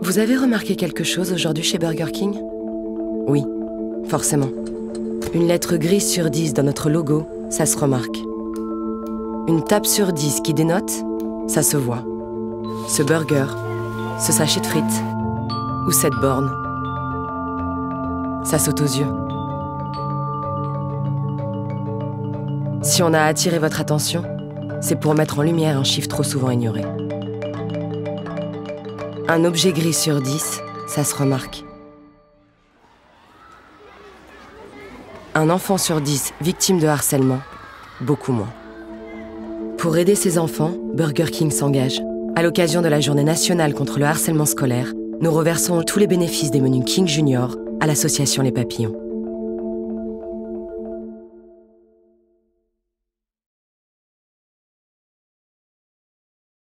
Vous avez remarqué quelque chose aujourd'hui chez Burger King? Oui, forcément. Une lettre grise sur 10 dans notre logo, ça se remarque. Une tape sur 10 qui dénote, ça se voit. Ce burger, ce sachet de frites, ou cette borne, ça saute aux yeux. Si on a attiré votre attention, c'est pour mettre en lumière un chiffre trop souvent ignoré. Un objet gris sur 10, ça se remarque. Un enfant sur 10 victime de harcèlement, beaucoup moins. Pour aider ces enfants, Burger King s'engage. À l'occasion de la journée nationale contre le harcèlement scolaire, nous reversons tous les bénéfices des menus King Junior à l'association Les Papillons.